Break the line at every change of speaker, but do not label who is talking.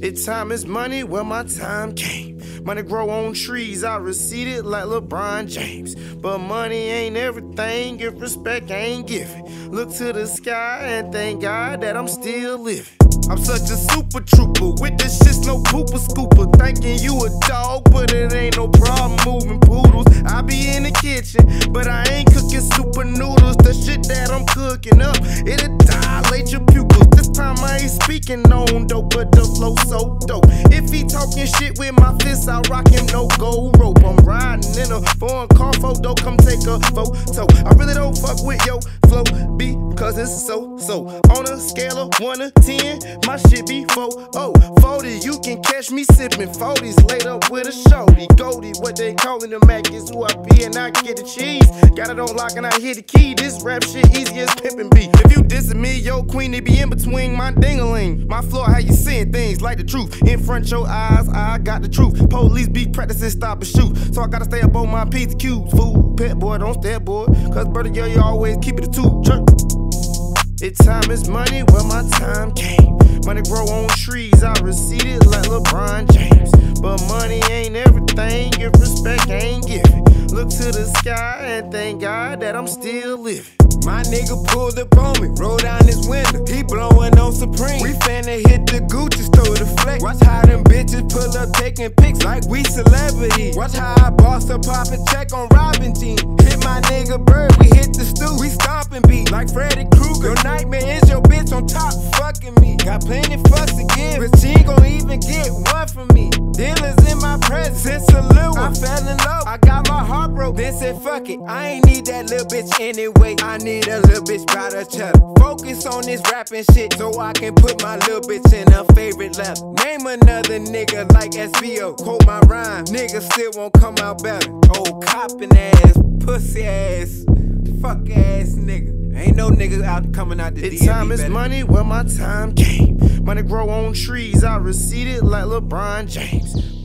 It's time is money, well, my time came. Money grow on trees, I receded like LeBron James. But money ain't everything, if respect ain't given. Look to the sky and thank God that I'm still living. I'm such a super trooper with this shit's no pooper scooper. Thinking you a dog, but it ain't no problem moving poodles. I be in the kitchen, but I ain't cooking super noodles. The shit that I'm cooking up, it'll dilate speaking on dope, but the flow so dope. If he talking shit with my fists, I rock him no gold rope. I'm riding in a foreign car photo, come take a photo. I really don't fuck with your flow, because it's so so. On a scale of 1 to 10, my shit be 4 oh 40. You can catch me sipping 40s laid up with a shorty. Goldie, what they calling the Mac is who I be, and I get the cheese. Got it on lock and I hit the key. This rap shit easy as pimpin' beat. If you dissing me, yo queen, it be in between my dingaling. My floor, how you seeing things like the truth. In front your eyes, I got the truth. Police be practicing stop and shoot. So I gotta stay up on my Q's. Food, pet boy, don't stare boy. Cause brother, yo, you always keep it a two. Church. It's time is money, well my time came. Money grow on trees, I receded like LeBron James. But money ain't everything if respect ain't given. Look to the sky and thank God that I'm still living.
My nigga pulled up on me, roll down his window. He blowing on Supreme. We finna hit the Gucci store to flex. Watch how them bitches pull up taking pics like we celebrities. Watch how I boss up, pop a check on Robin Jean. Hit my nigga Byrd, we hit the stew. We stomping beat like Krueger. Your nightmare is your bitch on top, fucking me. Got plenty fucks to give, but she ain't gon' even get one from me. Dealers in my presence, salute. I fell in love, I got my heart broke. Then said, fuck it, I ain't need that little bitch anyway. I need a little bitch by the cheddar. Focus on this rapping shit so I can put my little bitch in her favorite level. Name another nigga like SVO. Quote my rhyme, nigga still won't come out better. Old copping ass, pussy ass, fuck ass nigga. Ain't no niggas out coming out the
It's time is
better.
money, well my time came. Money grow on trees, I receded like LeBron James.